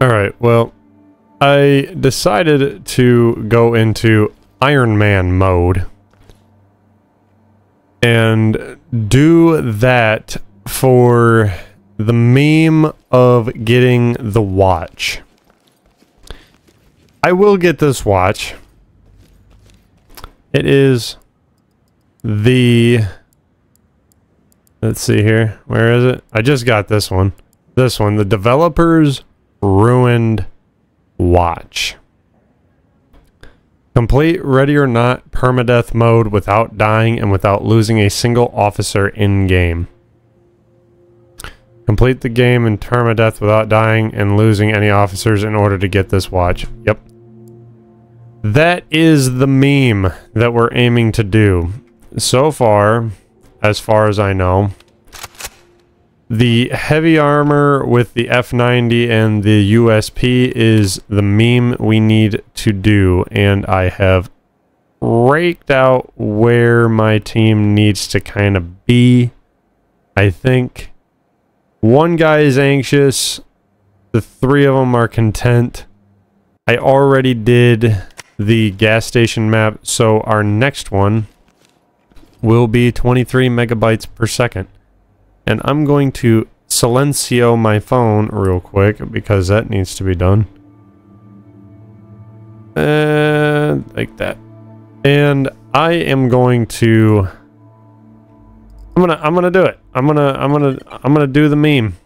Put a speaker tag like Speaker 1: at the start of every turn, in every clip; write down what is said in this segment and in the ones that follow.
Speaker 1: Alright, well, I decided to go into Iron Man mode and do that for the meme of getting the watch. I will get this watch. It is the... Let's see here. Where is it? I just got this one. This one. The Developers Ruined Watch. Complete ready or not permadeath mode without dying and without losing a single officer in-game. Complete the game in permadeath without dying and losing any officers in order to get this watch. Yep. That is the meme that we're aiming to do. So far, as far as I know, the heavy armor with the F90 and the USP is the meme we need to do, and I have raked out where my team needs to kind of be. I think one guy is anxious, the three of them are content. I already did the gas station map, so our next one will be 23 megabytes per second. And I'm going to silencio my phone real quick because that needs to be done. Like that. And I am going to I'm gonna I'm gonna do it. I'm gonna I'm gonna I'm gonna do the meme.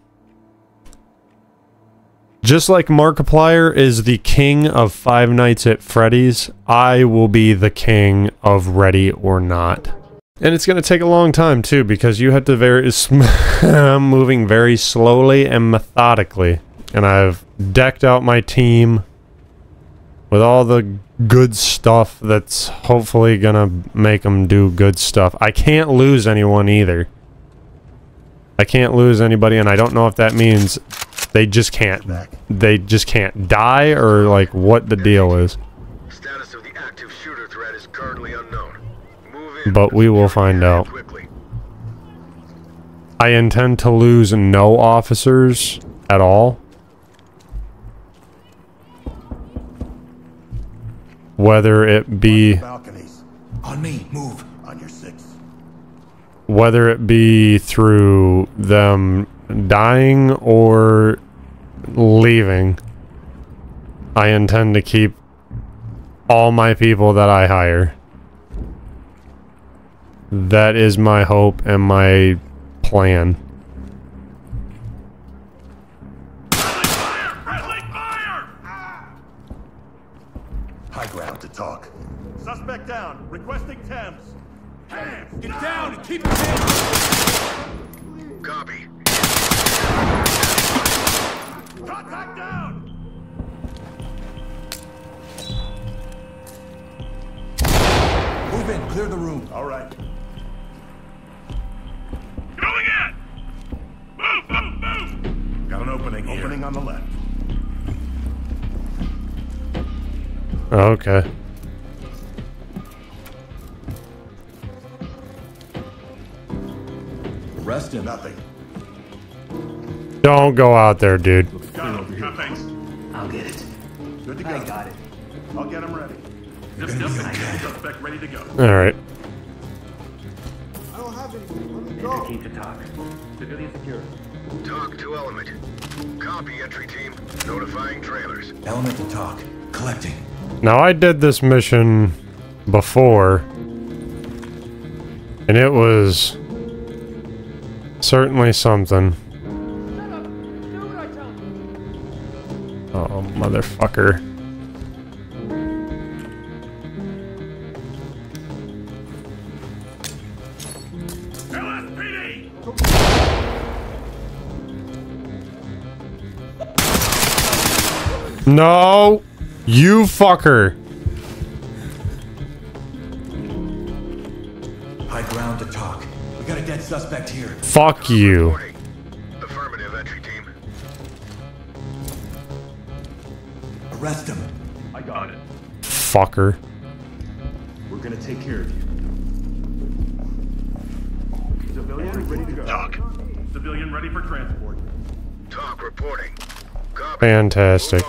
Speaker 1: Just like Markiplier is the king of Five Nights at Freddy's, I will be the king of Ready or Not. And it's going to take a long time too because you have to very I'm moving very slowly and methodically. And I've decked out my team with all the good stuff that's hopefully going to make them do good stuff. I can't lose anyone either. I can't lose anybody and I don't know if that means they just can't. They just can't die or like what the deal is.
Speaker 2: Status of the active shooter threat is currently unknown.
Speaker 1: But we will find out. I intend to lose no officers at all. Whether it be
Speaker 3: on me, move on your six.
Speaker 1: Whether it be through them dying or leaving, I intend to keep all my people that I hire. That is my hope and my plan.
Speaker 3: High ground to talk.
Speaker 4: Suspect down. Requesting TEMS. Hands! Get down and keep your hands!
Speaker 2: Copy.
Speaker 4: Contact down!
Speaker 3: Move in, clear the room.
Speaker 4: All right. On the left.
Speaker 1: Okay.
Speaker 3: Arrest him. Nothing.
Speaker 1: Don't go out there, dude.
Speaker 4: Got him. Got thanks.
Speaker 5: I'll get it.
Speaker 4: Good to go.
Speaker 5: I got it.
Speaker 4: I'll get him ready. Just
Speaker 3: gonna okay.
Speaker 4: Suspect ready to go.
Speaker 1: Alright.
Speaker 6: I don't have anything. Let me go.
Speaker 5: team to talk. Civilian secure.
Speaker 2: Talk to element. Copy entry team. Notifying trailers.
Speaker 3: Element to talk. Collecting.
Speaker 1: Now I did this mission before and it was certainly something. Oh, motherfucker. No! You fucker!
Speaker 3: High ground to talk. We got a dead suspect here.
Speaker 1: Fuck you.
Speaker 2: Affirmative entry team.
Speaker 3: Arrest him.
Speaker 4: I got it.
Speaker 1: Fucker.
Speaker 4: We're gonna take care of you. Civilian ready to go.
Speaker 2: Talk.
Speaker 4: Civilian ready for transport.
Speaker 2: Talk reporting. Copy.
Speaker 1: Fantastic.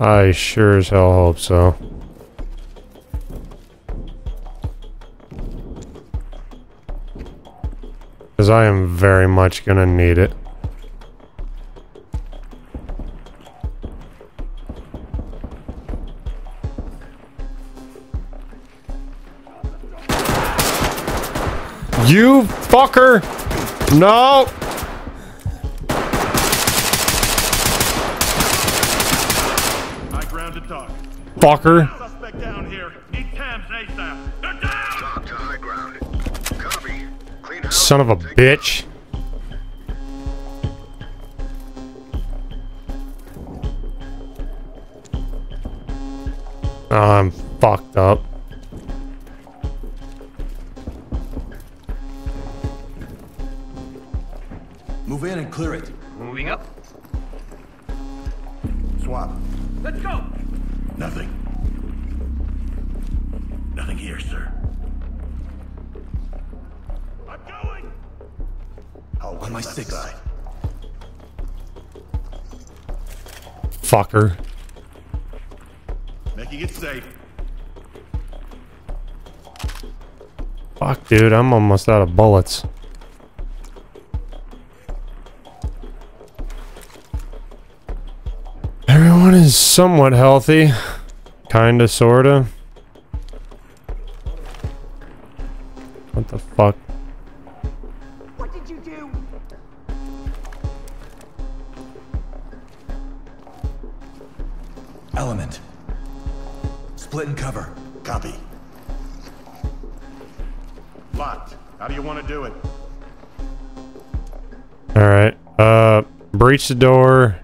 Speaker 1: I sure as hell hope so. Because I am very much gonna need it. You fucker! No!
Speaker 4: High ground to talk.
Speaker 1: Fucker.
Speaker 4: Suspect down here. Need TEMS ASAP. They're down!
Speaker 2: Talk to high ground. Copy. Clean house.
Speaker 1: Son of a
Speaker 2: Take-
Speaker 1: bitch.
Speaker 3: On my
Speaker 4: that
Speaker 3: six.
Speaker 4: side.
Speaker 1: Fucker.
Speaker 4: Making it safe.
Speaker 1: Fuck, dude, I'm almost out of bullets. Everyone is somewhat healthy. Kinda, sorta. Breach the door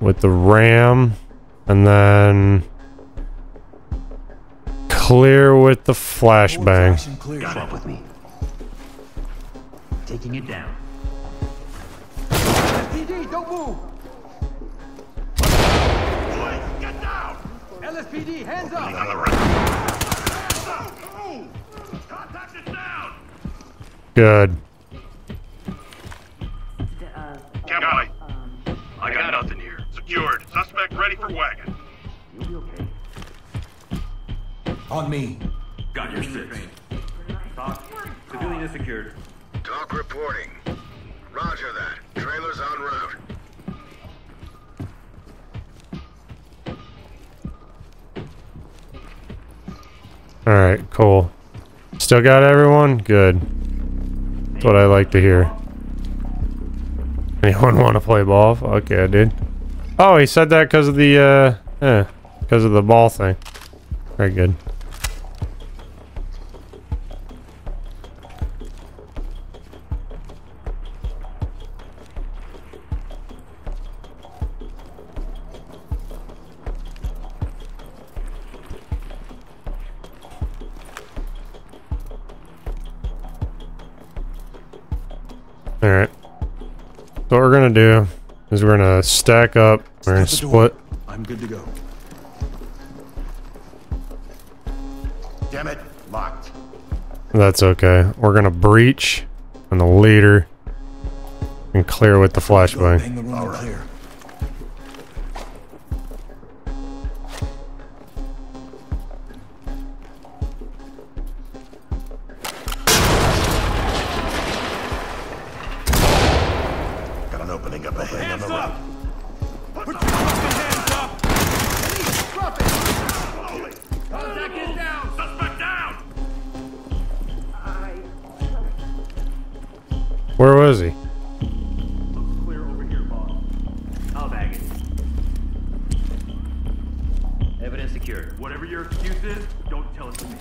Speaker 1: with the ram, and then clear with the flashbang.
Speaker 3: action clear.
Speaker 5: With me. Taking it down.
Speaker 6: LSPD, don't move!
Speaker 4: Boys, get down!
Speaker 6: LSPD, hands up!
Speaker 4: On the right. Hands up! Contact is down!
Speaker 1: Good.
Speaker 3: Me.
Speaker 5: Got your six. Talk. Civilian is secured.
Speaker 2: Talk reporting. Roger that. Trailers en route.
Speaker 1: Alright, cool. Still got everyone? Good. That's what I like to hear. Anyone want to play ball? Fuck yeah, dude. Oh, he said that because of the, uh, eh, because of the ball thing. Very good. Is we're gonna stack up, we're gonna
Speaker 3: Shut the door.
Speaker 1: split.
Speaker 3: I'm good to go.
Speaker 4: Damn it. Locked.
Speaker 1: That's okay. We're gonna breach on the leader and clear with the flashbang.
Speaker 5: Secured.
Speaker 7: Whatever your excuse is, don't tell it to me.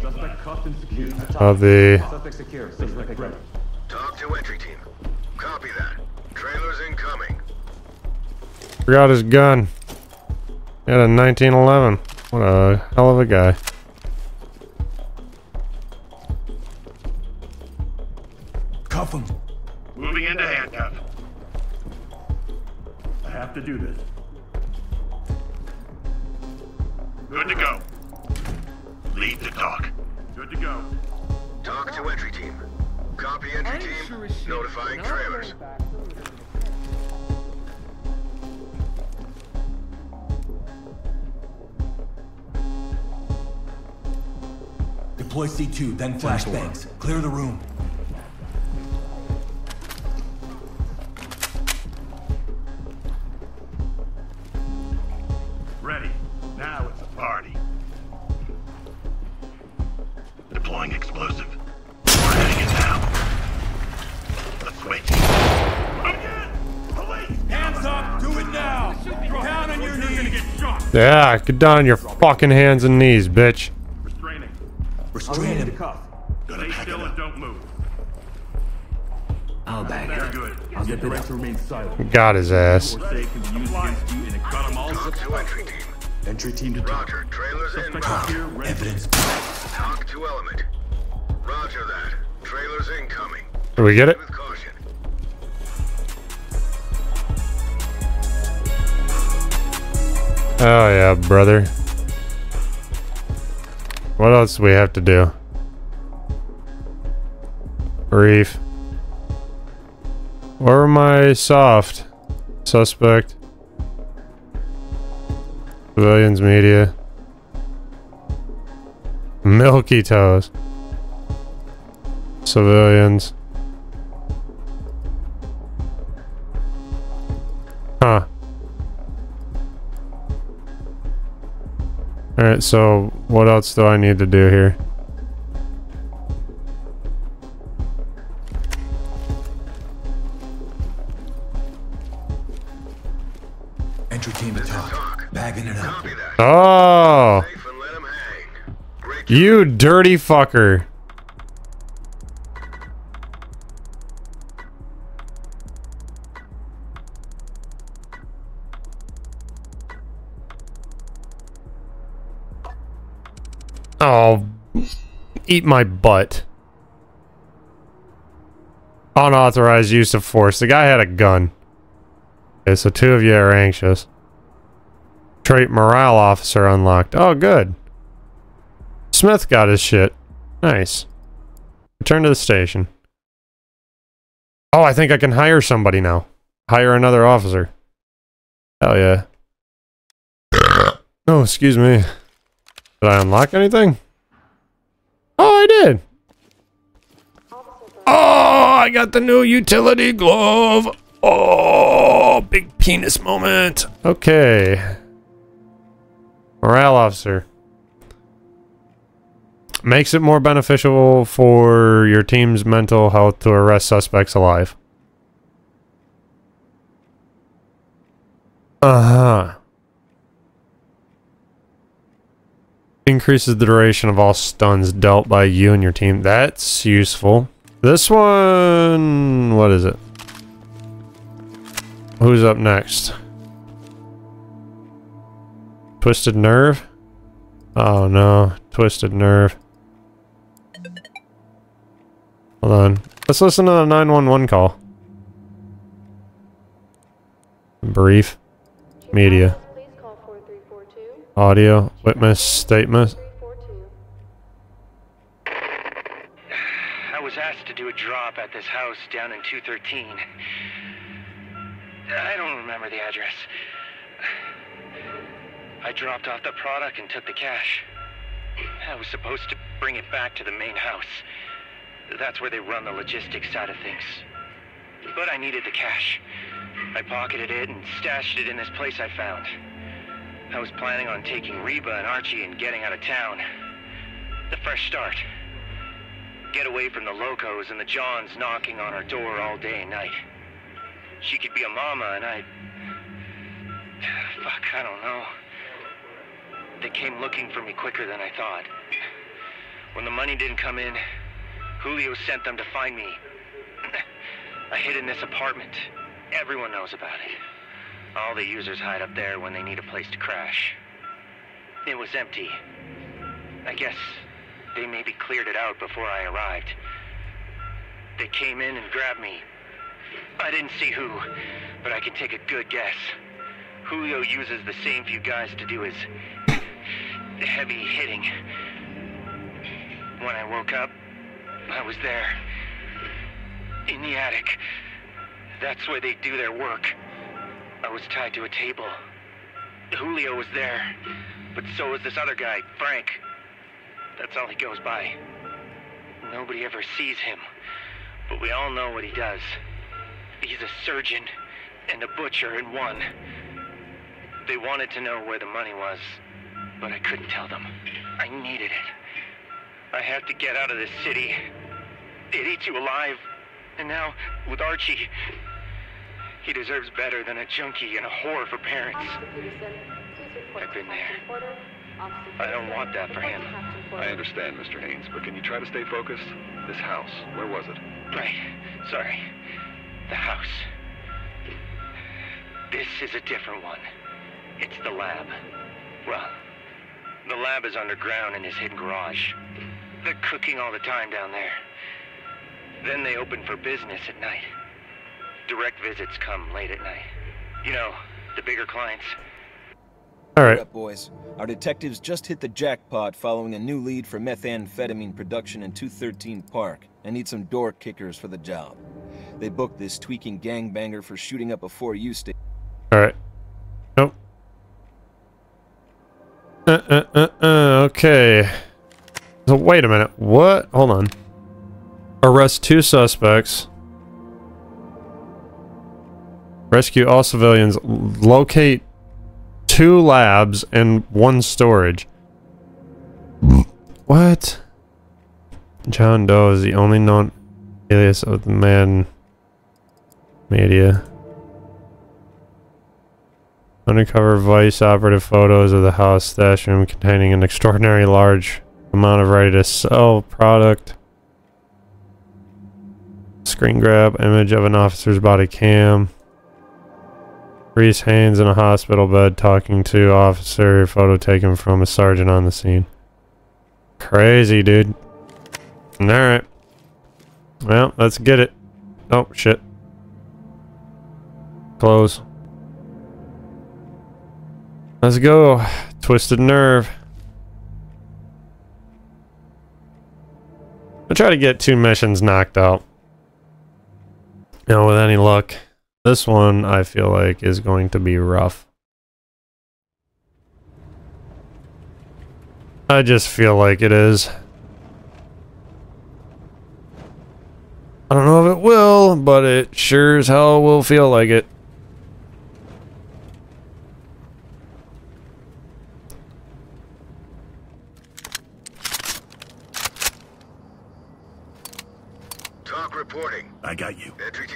Speaker 7: Suspect cuffed and secured.
Speaker 1: Of the
Speaker 7: Suspect secure. Suspect ready.
Speaker 2: Talk to entry team. Copy that. Trailers incoming.
Speaker 1: forgot his gun. He had a 1911. What a hell of a guy.
Speaker 3: Cuff him.
Speaker 4: Moving into handcuff. I have to do this. Good to go. Lead the talk.
Speaker 7: Good to go.
Speaker 2: Talk to entry team. Copy entry team. Notifying trailers.
Speaker 3: Deploy C2, then flashbangs. Clear the room.
Speaker 1: Yeah, get down on your fucking hands and knees, bitch.
Speaker 7: Restraining.
Speaker 3: Restrain him.
Speaker 7: cuff.
Speaker 4: Gonna
Speaker 7: Stay still and don't move.
Speaker 3: I'll bag
Speaker 7: Very good.
Speaker 3: I'll get the rest to remain silent.
Speaker 1: Got his ass.
Speaker 7: Or say can be used against you in a got 'em all
Speaker 2: Talk to entry team.
Speaker 3: Entry team to talk.
Speaker 2: Roger. Trailers
Speaker 7: Suspect
Speaker 2: inbound.
Speaker 7: here.
Speaker 3: Evidence.
Speaker 2: Talk to element. Roger that. Trailers incoming.
Speaker 1: Did we get it? Oh yeah, brother. What else do we have to do? Reef. Where am I soft? Suspect. Civilians media. Milky toes. Civilians. Huh. Alright, so what else do I need to do here?
Speaker 3: Entry team talk. Bagging it up.
Speaker 1: Oh!
Speaker 2: Safe and let 'em hang. Great
Speaker 1: You dirty fucker. Oh, eat my butt. Unauthorized use of force. The guy had a gun. Okay, so two of you are anxious. Trait morale officer unlocked. Oh, good. Smith got his shit. Nice. Return to the station. Oh, I think I can hire somebody now. Hire another officer. Hell yeah. Oh, excuse me. Did I unlock anything? Oh, I did. Oh, I got the new utility glove. Oh, big penis moment. Okay. Morale officer. Makes it more beneficial for your team's mental health to arrest suspects alive. Uh-huh. Increases the duration of all stuns dealt by you and your team. That's useful. This one... What is it? Who's up next? Twisted nerve? Oh no, twisted nerve. Hold on. Let's listen to the 911 call. Brief. Media.
Speaker 8: Please call 4342
Speaker 1: Audio. Witness statement.
Speaker 9: I was asked to do a drop at this house down in 213. I don't remember the address. I dropped off the product and took the cash. I was supposed to bring it back to the main house. That's where they run the logistics side of things. But I needed the cash. I pocketed it and stashed it in this place I found. I was planning on taking Reba and Archie and getting out of town. The fresh start. Get away from the locos and the Johns knocking on our door all day and night. She could be a mama and I... Fuck, I don't know. They came looking for me quicker than I thought. When the money didn't come in, Julio sent them to find me. I hid in this apartment. Everyone knows about it. All the users hide up there when they need a place to crash. It was empty. I guess they maybe cleared it out before I arrived. They came in and grabbed me. I didn't see who, but I can take a good guess. Julio uses the same few guys to do his heavy hitting. When I woke up, I was there. In the attic. That's where they do their work. I was tied to a table. Julio was there, but so was this other guy, Frank. That's all he goes by. Nobody ever sees him, but we all know what he does. He's a surgeon and a butcher in one. They wanted to know where the money was, but I couldn't tell them. I needed it. I had to get out of this city. It eats you alive. And now, with Archie, he deserves better than a junkie and a whore for parents. I've been there. I don't want that for him.
Speaker 2: I understand, Mr. Haynes, but can you try to stay focused? This house, where was it?
Speaker 9: Right. Sorry. The house. This is a different one. It's the lab. Well, the lab is underground in this hidden garage. They're cooking all the time down there. Then they open for business at night. Direct visits come late at night. You know, the bigger clients.
Speaker 1: All right.
Speaker 10: up, boys. Our detectives just hit the jackpot following a new lead for methamphetamine production in 213 Park and need some door kickers for the job. They booked this tweaking gangbanger for shooting up a 4U station.
Speaker 1: All right. Nope. Uh, uh, uh, uh, okay. So wait a minute. What? Hold on. Arrest two suspects. Rescue all civilians. Locate two labs and one storage. What? John Doe is the only known alias of the man media. Undercover Vice operative photos of the house stash room containing an extraordinary large amount of ready to sell product. Screen grab image of an officer's body cam. Reese Haynes in a hospital bed talking to officer. Photo taken from a sergeant on the scene. Crazy, dude. Alright. Well, let's get it. Oh, shit. Close. Let's go. Twisted nerve. I'll try to get two missions knocked out. You know, with any luck. This one, I feel like, is going to be rough. I just feel like it is. I don't know if it will, but it sure as hell will feel like it.
Speaker 2: Talk reporting.
Speaker 4: I got you.
Speaker 2: Entry team,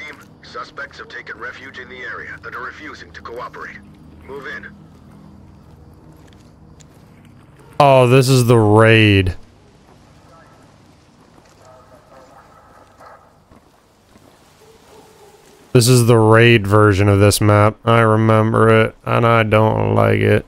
Speaker 2: suspects have taken refuge in the area and are refusing to cooperate. Move in.
Speaker 1: Oh, this is the raid. This is the raid version of this map. I remember it, and I don't like it.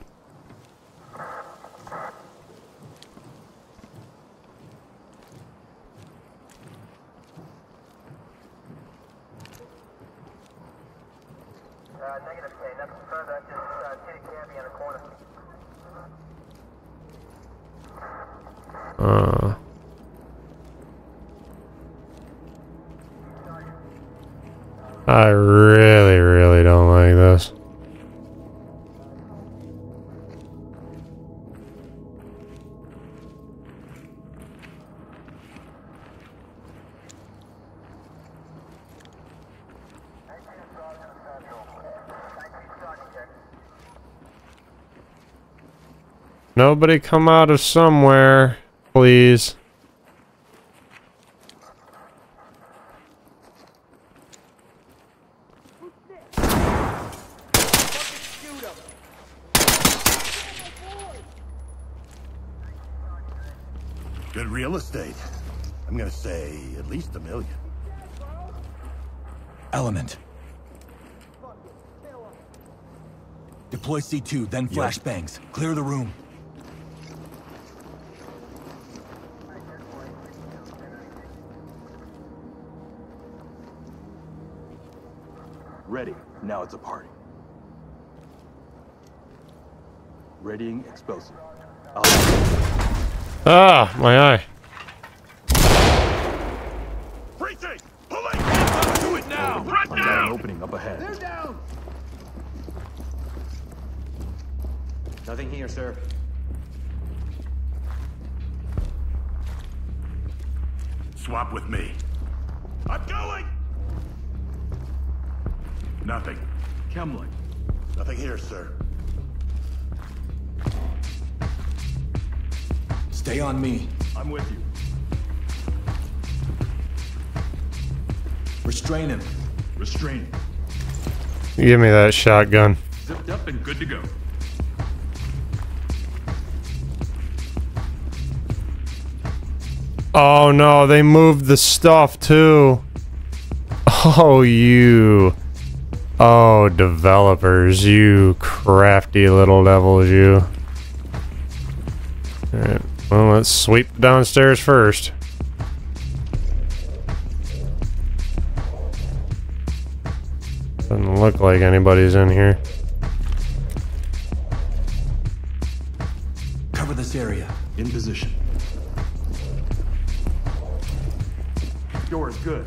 Speaker 1: Uh. I really, really don't like this. Nobody come out of somewhere, please.
Speaker 4: Good real estate. I'm gonna say at least a million.
Speaker 3: Element. Deploy C2, then flashbangs. Clear the room.
Speaker 7: Ready. A party. Readying explosive.
Speaker 1: Ah, my eye.
Speaker 3: Stay on me.
Speaker 5: I'm with you.
Speaker 3: Restrain him.
Speaker 5: Restrain.
Speaker 1: Give me that shotgun.
Speaker 5: Zipped up and good to go.
Speaker 1: Oh no, they moved the stuff too. Oh, you. Oh, developers, you crafty little devils, you. Alright, well, let's sweep downstairs first. Doesn't look like anybody's in here.
Speaker 3: Cover this area.
Speaker 5: In position. Door is good.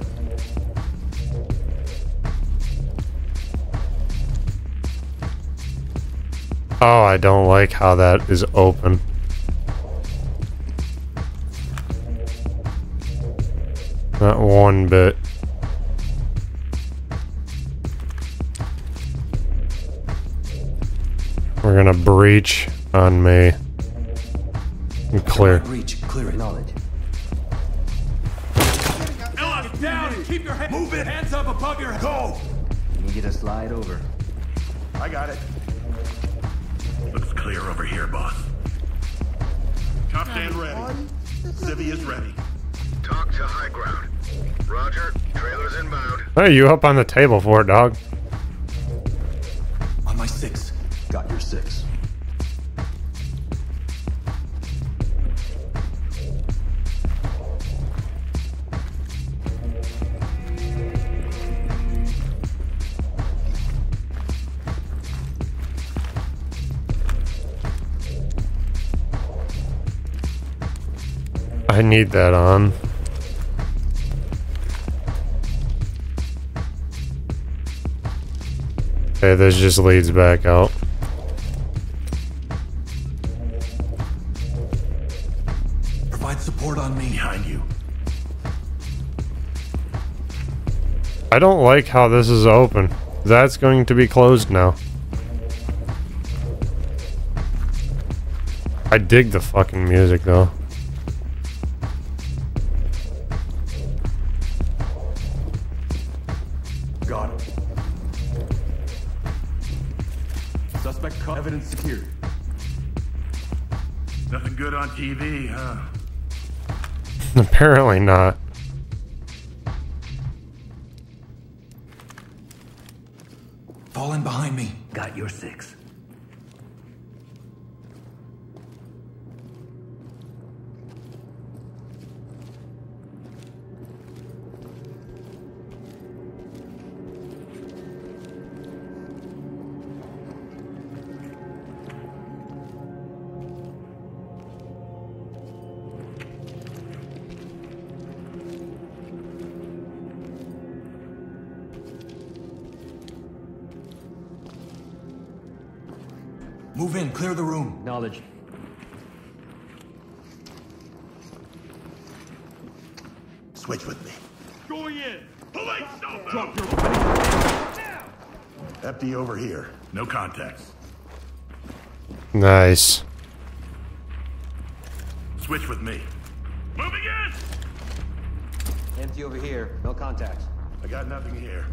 Speaker 1: Oh, I don't like how that is open. Not one bit. We're gonna breach on me. And clear.
Speaker 3: Breach. Clear. Knowledge.
Speaker 4: Ella,
Speaker 3: Down and keep your head.
Speaker 4: Move it.
Speaker 3: Hands up above your head.
Speaker 4: go!
Speaker 5: You get to slide over.
Speaker 4: I got it. Looks clear over here, boss. Top stand ready. Civvy is ready.
Speaker 2: Talk to high ground. Roger. Trailers inbound.
Speaker 1: Hey, you up on the table for it, dog.
Speaker 3: On my six.
Speaker 5: Got your six.
Speaker 1: I need that on. Okay, this just leads back out.
Speaker 3: Provide support on me.
Speaker 4: Behind you.
Speaker 1: I don't like how this is open. That's going to be closed now. I dig the fucking music though. Apparently not.
Speaker 3: Falling behind me.
Speaker 5: Got your six.
Speaker 3: Move in. Clear the room.
Speaker 5: Knowledge.
Speaker 4: Switch with me.
Speaker 5: Going in.
Speaker 4: Police, don't
Speaker 5: Drop
Speaker 4: move!
Speaker 5: your
Speaker 4: Empty over here. No contacts.
Speaker 1: Nice.
Speaker 4: Switch with me. Moving in!
Speaker 5: Empty over here. No contacts.
Speaker 4: I got nothing here.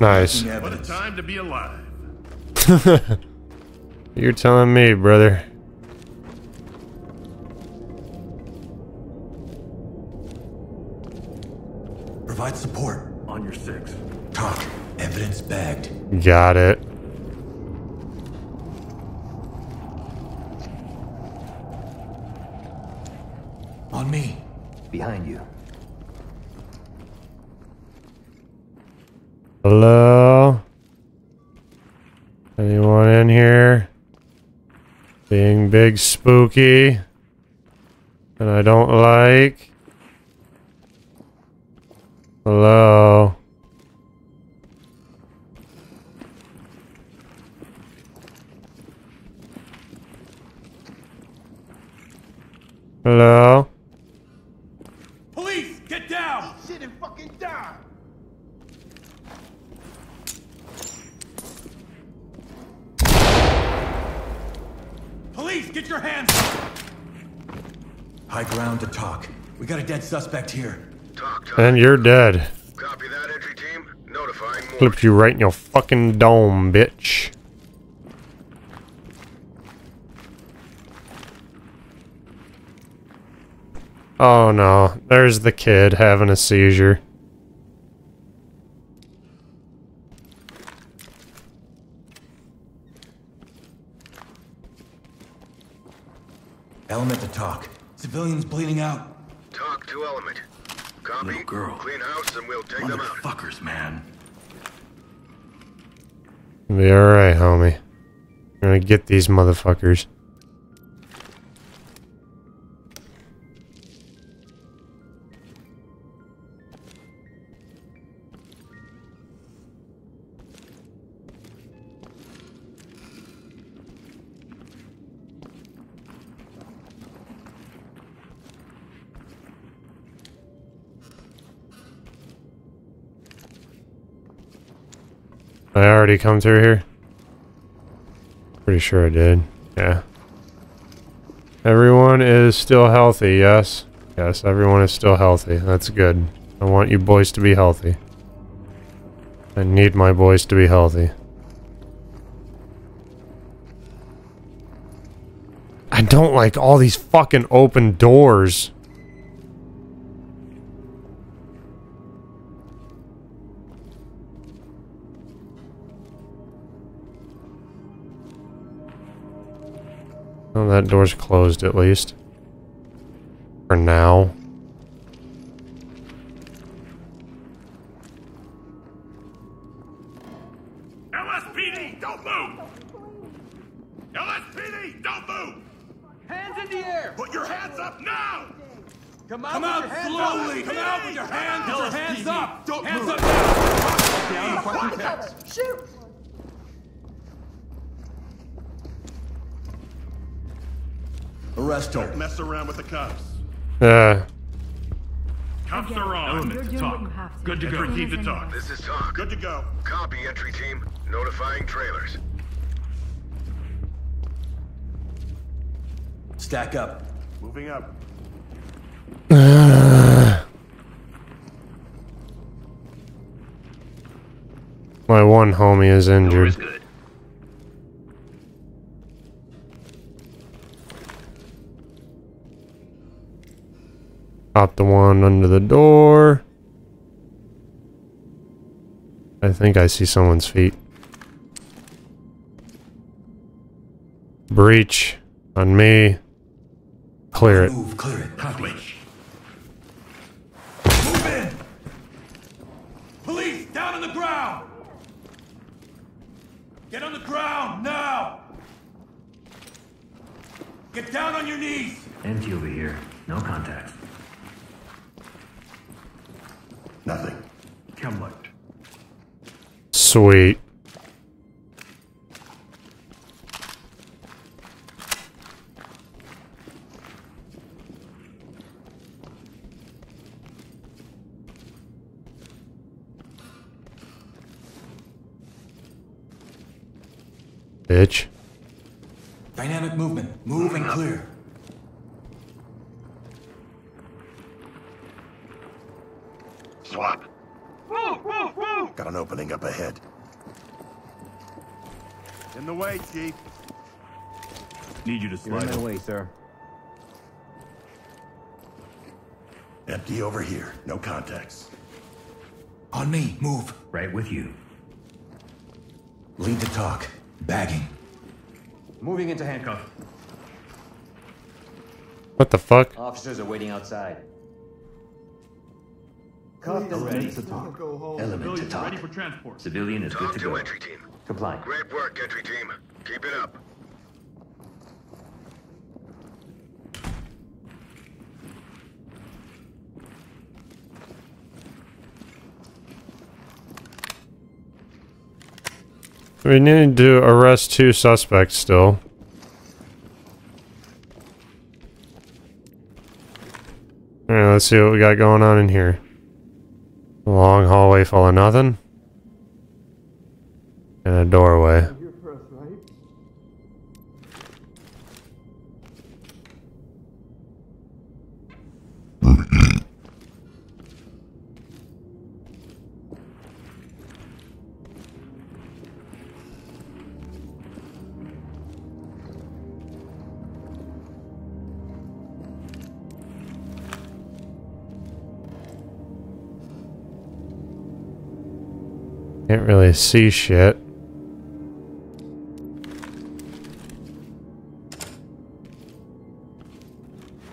Speaker 1: Nice.
Speaker 4: What a time to be alive.
Speaker 1: You're telling me, brother.
Speaker 3: Provide support.
Speaker 5: On your six.
Speaker 3: Talk. Evidence bagged.
Speaker 1: Got it.
Speaker 3: On me.
Speaker 5: Behind you.
Speaker 1: Hello? Anyone in here? Big spooky. And I don't like. Hello? Hello?
Speaker 3: Police, get down!
Speaker 6: Shit and fucking die!
Speaker 3: Police, get your hands up! High ground to talk. We got a dead suspect here.
Speaker 2: Talk, talk.
Speaker 1: And you're dead.
Speaker 2: Copy that, entry team. Notifying more.
Speaker 1: Clipped you right in your fucking dome, bitch. Oh no, there's the kid having a seizure.
Speaker 3: Element to talk. Civilians bleeding out.
Speaker 2: Talk. Copy.
Speaker 4: Little girl.
Speaker 2: Clean house and we'll take them out.
Speaker 4: Motherfuckers, man.
Speaker 1: Be alright, homie. We're gonna get these motherfuckers. I already come through here? Pretty sure I did. Yeah. Everyone is still healthy, yes? Yes, everyone is still healthy. That's good. I want you boys to be healthy. I need my boys to be healthy. I don't like all these fucking open doors. Oh, that door's closed at least. For now.
Speaker 4: LSPD, don't move! LSPD, don't move!
Speaker 6: Hands in the air!
Speaker 4: Put your hands up now!
Speaker 6: Come out,
Speaker 3: Come out slowly!
Speaker 6: up.
Speaker 3: Come out with your hands! Get your hands up!
Speaker 4: Don't
Speaker 3: hands
Speaker 4: move.
Speaker 3: up now! Down, fucking.
Speaker 6: Shoot!
Speaker 3: Arrest
Speaker 4: Don't mess around with the cops.
Speaker 1: Uh,
Speaker 4: Cops are on.
Speaker 5: You're doing what you have to.
Speaker 4: Good to go. Proceed to talk.
Speaker 2: This is talk.
Speaker 4: Good to go.
Speaker 2: Copy, entry team. Notifying trailers.
Speaker 3: Stack up.
Speaker 4: Moving up.
Speaker 1: my one homie is injured. Pop the one under the door. I think I see someone's feet. Breach on me. Clear it.
Speaker 3: Move, clear it.
Speaker 4: Copy.
Speaker 3: Move in! Police, down on the ground! Get on the ground, now! Get down on your knees!
Speaker 5: Empty over here. No contacts.
Speaker 4: Nothing.
Speaker 5: Chem light.
Speaker 1: Sweet. Bitch.
Speaker 3: Dynamic movement. Move and clear.
Speaker 4: Swap. Got an opening up ahead. In the way, Chief.
Speaker 5: Need you to slide. over.
Speaker 6: way, sir.
Speaker 4: Empty over here. No contacts.
Speaker 3: On me, move.
Speaker 5: Right with you.
Speaker 3: Lead the talk. Bagging.
Speaker 6: Moving into handcuff.
Speaker 1: What the fuck?
Speaker 6: Officers are waiting outside.
Speaker 7: Cuffed and ready to talk.
Speaker 6: go home.
Speaker 11: Element to talk.
Speaker 7: ready for transport.
Speaker 11: Civilian is good to
Speaker 2: to
Speaker 11: go.
Speaker 2: entry team.
Speaker 11: Comply.
Speaker 2: Great work, entry team. Keep it up.
Speaker 1: We need to arrest two suspects still. Alright, let's see what we got going on in here. Long hallway full of nothing. And a doorway. See shit.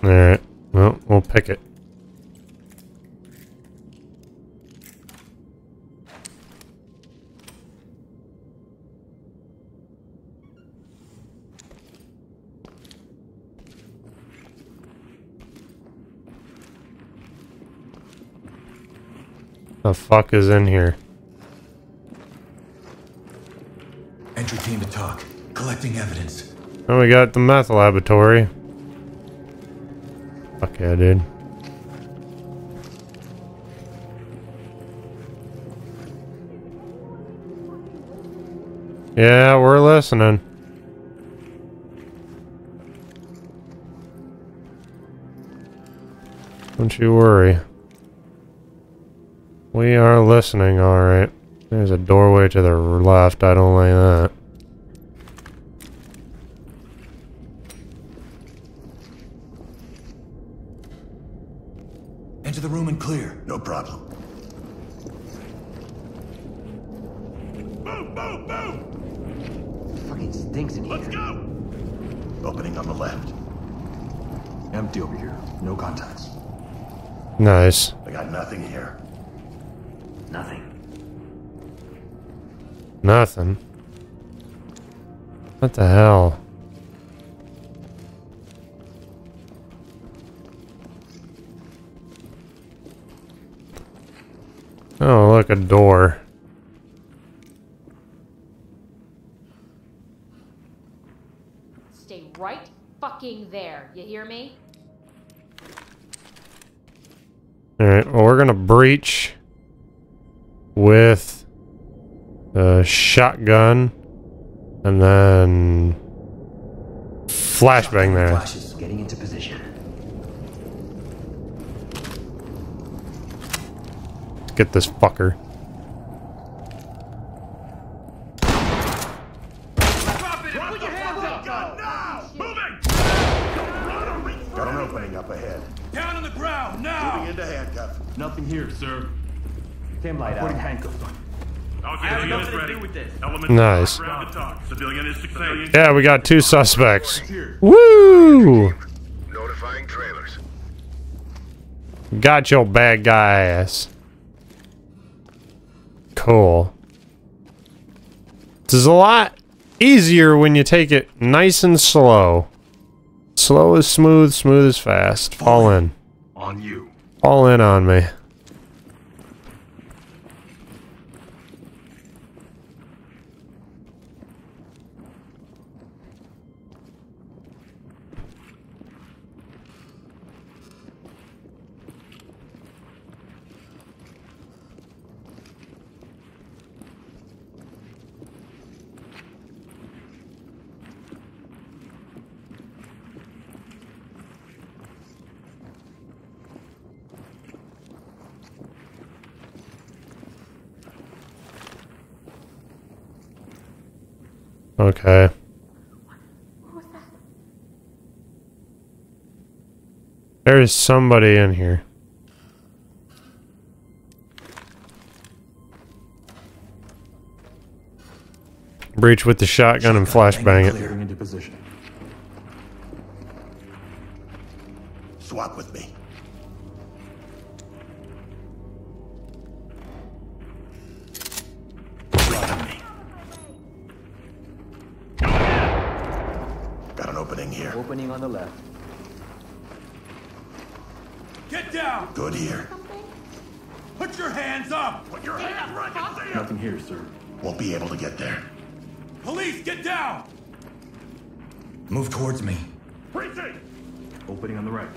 Speaker 1: Alright, well, we'll pick it. The fuck is in here?
Speaker 3: Entry team to talk. Collecting evidence.
Speaker 1: Oh, we got the meth laboratory. Fuck yeah, dude. Yeah, we're listening. Don't you worry. We are listening, alright. There's a doorway to the left, I don't like that.
Speaker 3: Enter the room and clear.
Speaker 4: No problem.
Speaker 7: Move, move, move!
Speaker 11: Fucking stinks in here.
Speaker 7: Let's go!
Speaker 4: Opening on the left.
Speaker 3: Empty over here. No contacts.
Speaker 1: Nice.
Speaker 4: I got nothing here.
Speaker 11: Nothing.
Speaker 1: Nothing. What the hell? Oh, look, a door.
Speaker 12: Stay right fucking there. You hear me?
Speaker 1: Alright, well, we're gonna breach with a shotgun and then flashbang there.
Speaker 11: Flashes. Getting into position.
Speaker 1: Let's get this fucker.
Speaker 7: Drop it! Put your hands up! Gun now! Moving!
Speaker 4: Got an opening up ahead.
Speaker 7: Down on the ground, now!
Speaker 4: Moving into handcuff.
Speaker 7: Nothing here, sir.
Speaker 11: Cam light
Speaker 7: Putting
Speaker 11: out.
Speaker 7: handcuffs on.
Speaker 5: Okay,
Speaker 7: have
Speaker 5: civilian is
Speaker 7: nothing to
Speaker 5: ready.
Speaker 7: do with this.
Speaker 5: Element
Speaker 1: Nice.
Speaker 5: ground to talk. Civilian is succeeding.
Speaker 1: Yeah, we got two suspects. Woo!
Speaker 2: Notifying trailers.
Speaker 1: Got your bad guy ass. Cool. This is a lot easier when you take it nice and slow. Slow is smooth, smooth is fast. Fall in.
Speaker 4: On you.
Speaker 1: Fall in on me. Okay. There is somebody in here. Breach with the shotgun and flashbang it.
Speaker 3: Clearing into position.
Speaker 4: Swap with me. Opening
Speaker 11: on the left.
Speaker 3: Get down!
Speaker 4: Good here.
Speaker 3: Put your hands up!
Speaker 4: Put your hands right in there.
Speaker 7: Nothing here, sir.
Speaker 4: Won't be able to get there.
Speaker 3: Police, get down! Move towards me.
Speaker 4: Precinct!
Speaker 7: Opening on the right.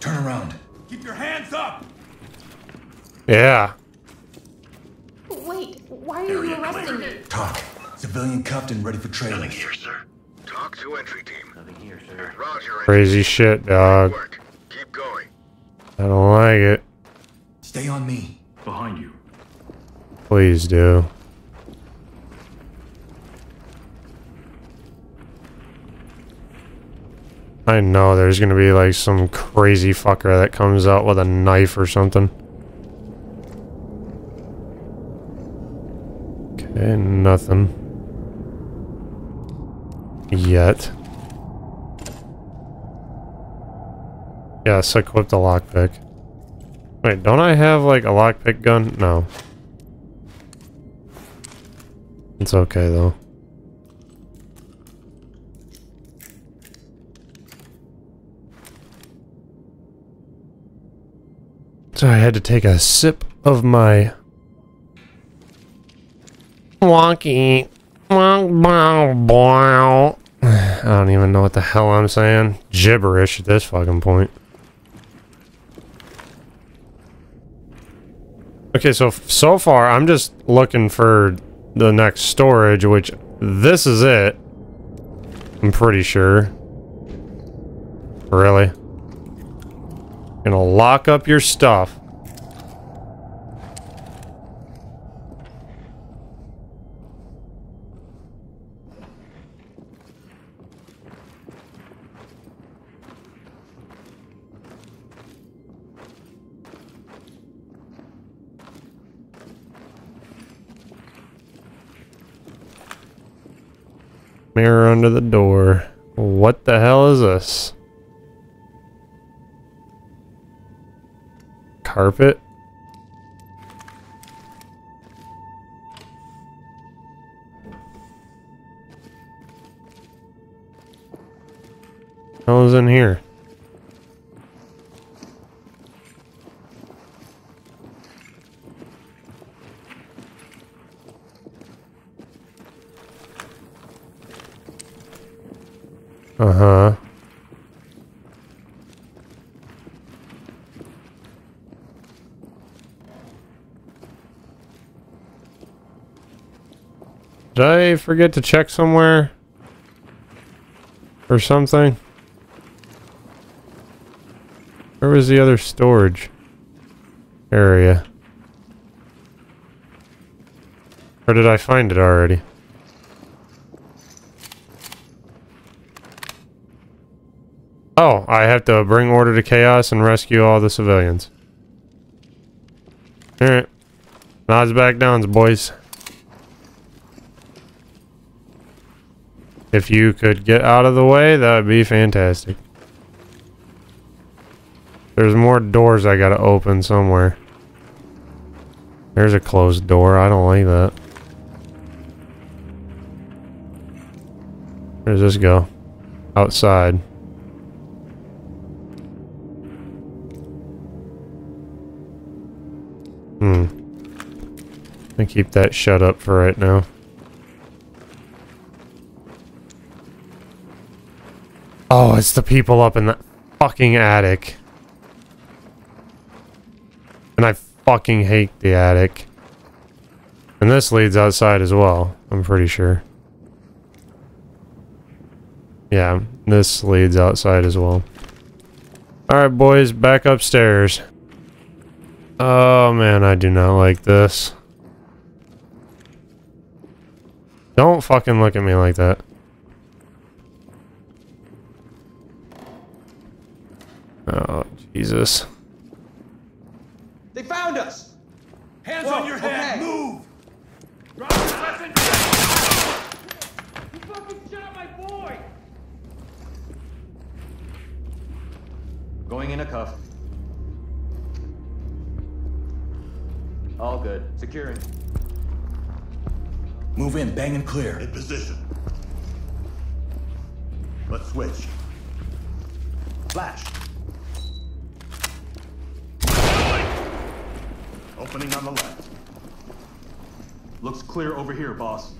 Speaker 3: Turn around. Keep your hands up!
Speaker 1: Yeah.
Speaker 12: Wait, why are you arresting me?
Speaker 3: Talk. Civilian cuffed and ready for
Speaker 4: Nothing here, sir.
Speaker 2: Talk to entry team.
Speaker 11: Nothing here, sir.
Speaker 2: Roger.
Speaker 1: Crazy shit, dog.
Speaker 2: Keep going.
Speaker 1: I don't like it.
Speaker 3: Stay on me.
Speaker 7: Behind you.
Speaker 1: Please do. I know there's gonna be like some crazy fucker that comes out with a knife or something. Okay, nothing. Yet. Yes, equip the lockpick. Wait, don't I have like a lockpick gun? No. It's okay though. So I had to take a sip of my wonky. I don't even know what the hell I'm saying. Gibberish at this fucking point. Okay, so so far I'm just looking for the next storage, which this is it. I'm pretty sure. Really? Gonna lock up your stuff. Mirror under the door. What the hell is this? Carpet? Hell is in here? Uh-huh. Did I forget to check somewhere? Or something? Where was the other storage area? Or did I find it already? Oh, I have to bring order to chaos and rescue all the civilians. Alright. Nods back downs, boys. If you could get out of the way, that would be fantastic. There's more doors I gotta open somewhere. There's a closed door. I don't like that. Where does this go? Outside. Hmm. I keep that shut up for right now. Oh, it's the people up in that fucking attic. And I fucking hate the attic. And this leads outside as well, I'm pretty sure. Yeah, this leads outside as well. Alright, boys, back upstairs. Oh man, I do not like this. Don't fucking look at me like that. Oh, Jesus.
Speaker 6: They found us!
Speaker 3: Hands
Speaker 6: Whoa,
Speaker 3: on your head!
Speaker 6: okay.
Speaker 3: Move!
Speaker 12: You fucking shot my boy!
Speaker 11: Going in a cuff. All good. Securing.
Speaker 3: Move in, bang and clear.
Speaker 4: In position. Let's switch. Flash. Opening on the left.
Speaker 7: Looks clear over here, boss.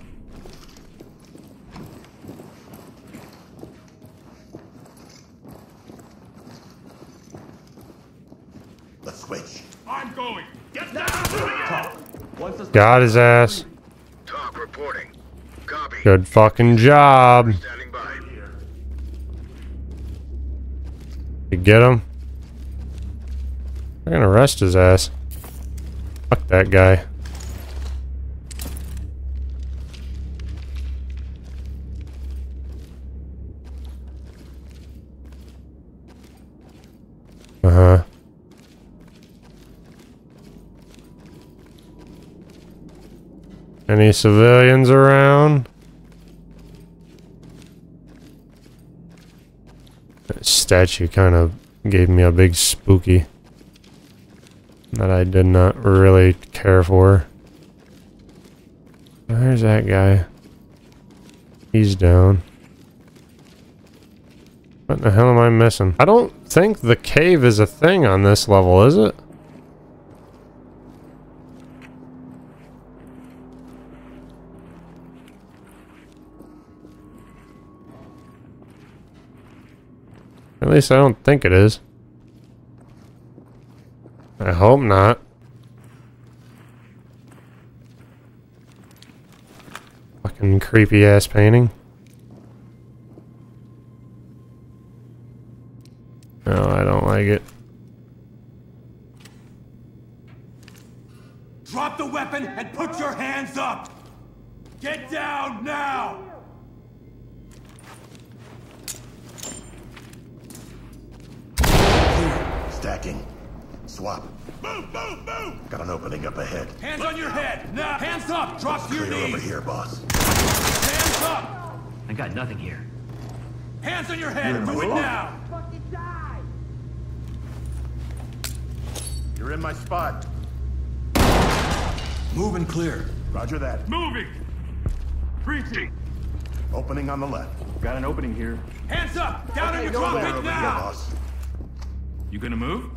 Speaker 4: Let's switch.
Speaker 7: I'm going. Get down. Once the
Speaker 1: Got his ass.
Speaker 2: Talk reporting. Copy.
Speaker 1: Good fucking job. You get him? They're gonna arrest his ass. Fuck that guy. Uh-huh. Any civilians around? That statue kind of gave me a big spooky that I did not really care for. Where's that guy? He's down. What the hell am I missing? I don't think the cave is a thing on this level, is it? At least I don't think it is. I hope not. Fucking creepy ass painting. No, I don't like it.
Speaker 3: Drop the weapon and put your hands up! Get down now!
Speaker 4: Stacking. Swap. Move, move, move! Got an opening up ahead.
Speaker 3: Hands on your head! Now, hands up! Drop to your
Speaker 4: Clear over
Speaker 3: knees!
Speaker 4: here, boss.
Speaker 3: Hands up!
Speaker 11: I got nothing here.
Speaker 3: Hands on your head! Do it now!
Speaker 4: You're in my spot.
Speaker 3: Move and clear.
Speaker 4: Roger that.
Speaker 7: Moving. Preaching.
Speaker 4: Opening on the left.
Speaker 7: Got an opening here.
Speaker 3: Hands up! Down on your drop
Speaker 4: Clear
Speaker 3: it
Speaker 4: over here,
Speaker 3: now!
Speaker 4: boss.
Speaker 7: You gonna move?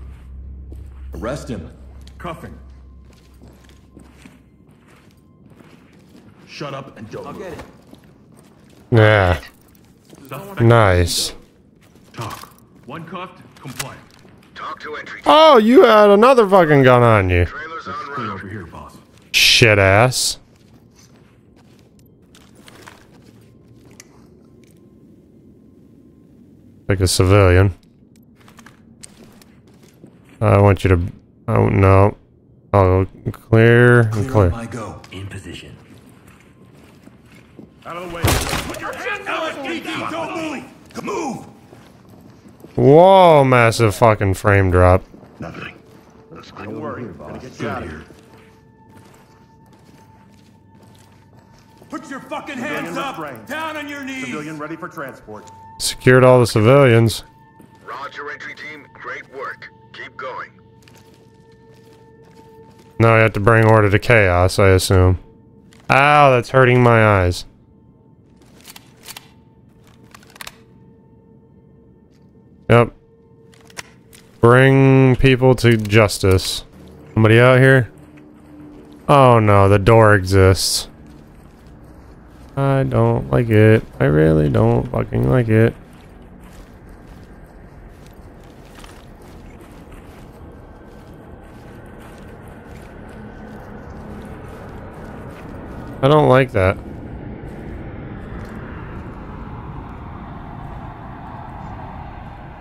Speaker 3: Arrest him.
Speaker 7: Cuffing. Shut up and don't move.
Speaker 1: Yeah. Nice.
Speaker 7: Talk. One cuffed, compliant.
Speaker 2: Talk to entry.
Speaker 1: Oh, you had another fucking gun on you.
Speaker 2: Trailers
Speaker 7: Looks
Speaker 2: on route.
Speaker 7: over here, boss.
Speaker 1: Shit ass. Like a civilian. I want you to. Oh no. I'll go clear and
Speaker 3: Clear
Speaker 1: clear.
Speaker 3: on my go.
Speaker 11: In position.
Speaker 4: Out of the way. Put your hands up.
Speaker 3: LSPD, don't move! Move!
Speaker 1: Whoa, massive fucking frame drop.
Speaker 4: Nothing. Don't worry. Gonna get you out of here.
Speaker 3: Put your fucking
Speaker 4: Civilian
Speaker 3: hands up!
Speaker 4: restrained.
Speaker 3: Down on your knees!
Speaker 4: Civilian ready for transport.
Speaker 1: Secured all the civilians.
Speaker 2: Roger, entry team. Great work. Keep going.
Speaker 1: Now I have to bring order to chaos, I assume. Ow, that's hurting my eyes. Yep. Bring people to justice. Somebody out here? Oh no, the door exists. I don't like it. I really don't fucking like it. I don't like that.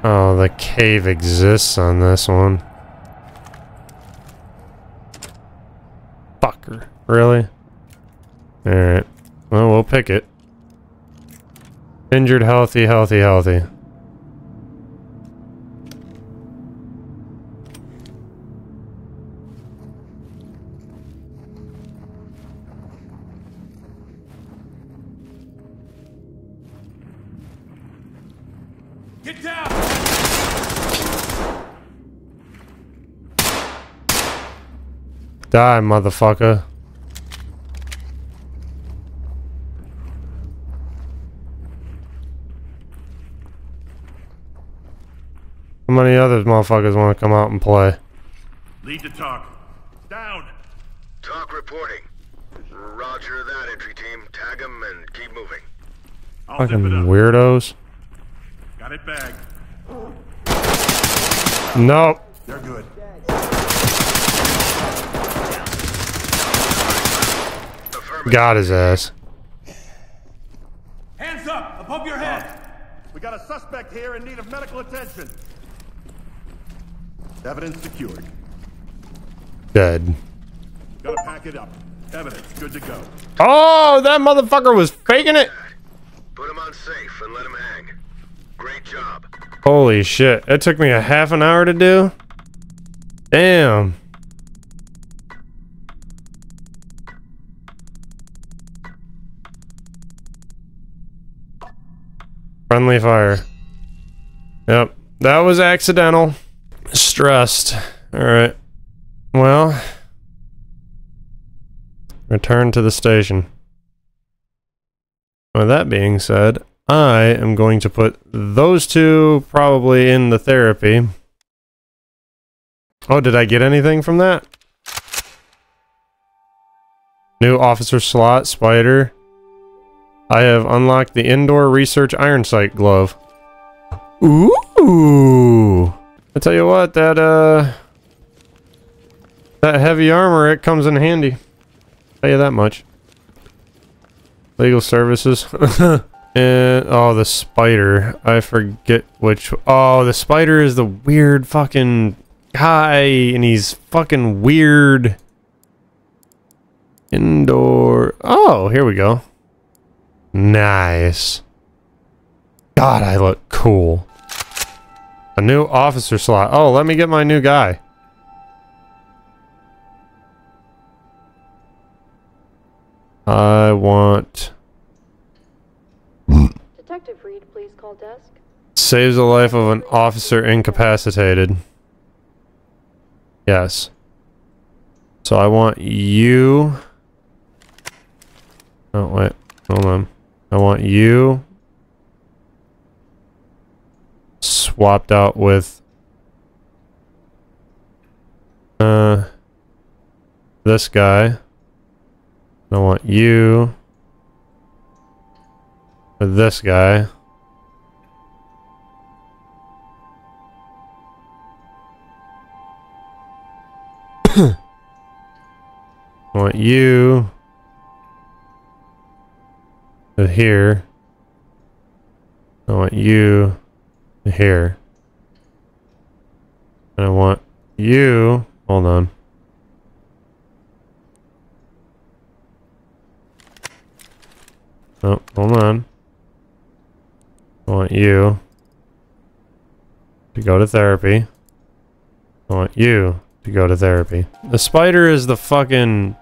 Speaker 1: Oh, the cave exists on this one. Fucker. Really? Alright. Well, we'll pick it. Injured, healthy, healthy, healthy. Die, motherfucker. How many other motherfuckers want to come out and play?
Speaker 4: Lead to talk. Down.
Speaker 2: Talk reporting. Roger that, entry team. Tag them and keep moving.
Speaker 4: I'll
Speaker 1: Fucking
Speaker 4: it up.
Speaker 1: weirdos.
Speaker 4: Got it bagged.
Speaker 1: Nope.
Speaker 3: They're good.
Speaker 1: Got his ass.
Speaker 3: Hands up! Above your head!
Speaker 4: We got a suspect here in need of medical attention. Evidence secured.
Speaker 1: Dead.
Speaker 4: Gotta pack it up. Evidence good to go.
Speaker 1: Oh, that motherfucker was faking it.
Speaker 2: Put him on safe and let him hang. Great job.
Speaker 1: Holy shit. It took me a half an hour to do. Damn. Friendly fire. Yep. That was accidental. Stressed. Alright. Well. Return to the station. With that being said, I am going to put those two probably in the therapy. Oh, did I get anything from that? New officer slot, spider. I have unlocked the indoor research iron sight glove. Ooh! I tell you what, that uh, that heavy armor it comes in handy. Tell you that much. Legal services. and oh, the spider. I forget which. Oh, the spider is the weird fucking guy, and he's fucking weird. Indoor. Oh, here we go. Nice. God, I look cool. A new officer slot. Oh, let me get my new guy. I want...
Speaker 8: Detective Reed, please call desk.
Speaker 1: Saves the life of an officer incapacitated. Yes. So I want you... Oh, wait. Hold on. I want you... Swapped out with... Uh... This guy. I want you... With this guy. I want you to here. I want you to here. And I want you. Hold on. Oh, hold on. I want you to go to therapy. I want you to go to therapy. The spider is the fucking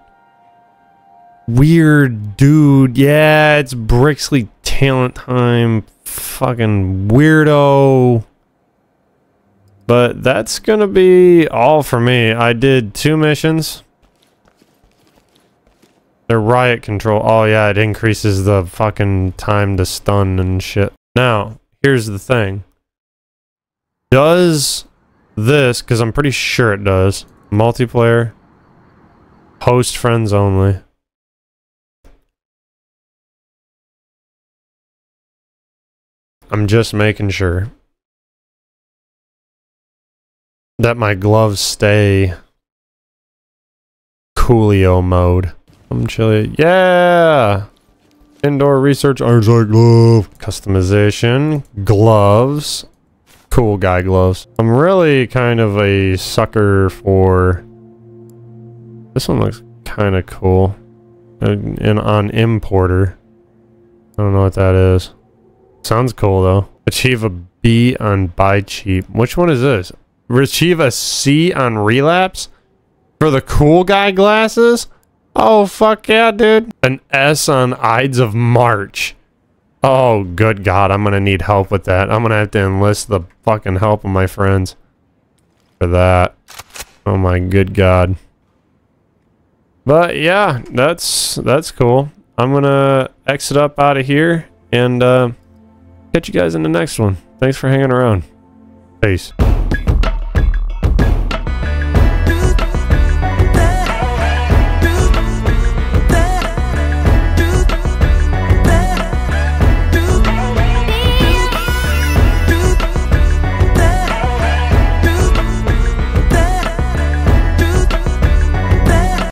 Speaker 1: weird dude. Yeah, it's Brixley talent time. Fucking weirdo. But that's gonna be all for me. I did two missions. They're riot control. Oh yeah, it increases the fucking time to stun and shit. Now, here's the thing. Does this, because I'm pretty sure it does, multiplayer, host friends only. I'm just making sure that my gloves stay Coolio mode. I'm chilly. Yeah! Indoor research iron sight glove. Customization. Gloves. Cool guy gloves. I'm really kind of a sucker for... This one looks kind of cool. Uh, and and on importer. I don't know what that is. Sounds cool though. Achieve a B on buy cheap. Which one is this? Achieve a C on relapse? For the cool guy glasses? Oh, fuck yeah, dude. An S on Ides of March. Oh, good God. I'm going to need help with that. I'm going to have to enlist the fucking help of my friends for that. Oh, my good God. But yeah, that's that's cool. I'm going to exit up out of here and uh, catch you guys in the next one. Thanks for hanging around. Peace.